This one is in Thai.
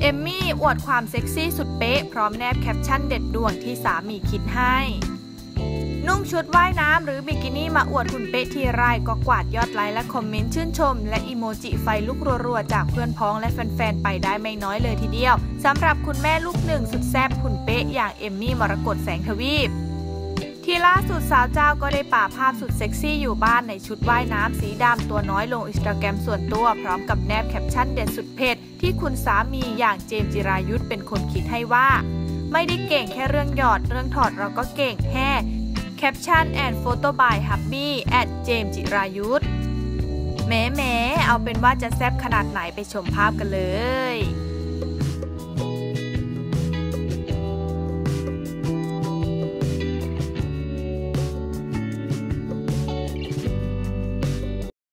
เอมมี่อวดความเซ็กซี่สุดเป๊ะ พร้อมแนบแคปชั่นเด็ดดวงที่สามีคิดให้ นุ่งชุดว่ายน้ำหรือบิกินี่มาอวดหุ่นเป๊ะทีไรก็กวาดยอดไลค์และคอมเมนต์ชื่นชม และอีโมจิไฟลุกรัวๆ จากเพื่อนพ้องและแฟนๆ ไปได้ไม่น้อยเลยทีเดียวสำหรับคุณแม่ลูกหนึ่งสุดแซ่บหุ่นเป๊ะอย่างเอมมี่มรกตแสงทวีป ที่ล่าสุดสาวเจ้าก็ได้ปล่อยภาพสุดเซ็กซี่อยู่บ้านในชุดว่ายน้ำสีดำตัวน้อยลงอินสตาแกรมส่วนตัว พร้อมกับแนบแคปชั่นเด็ดสุดเผ็ดที่คุณสามีอย่างเจมจิรายุทธเป็นคนคิดให้ว่า ไม่ได้เก่งแค่เรื่องหยอดเรื่องถอดเราก็เก่งแฮ่ caption and photo by hubby at เจมจิรายุทธแหมแหมเอาเป็นว่าจะแซบขนาดไหนไปชมภาพกันเลย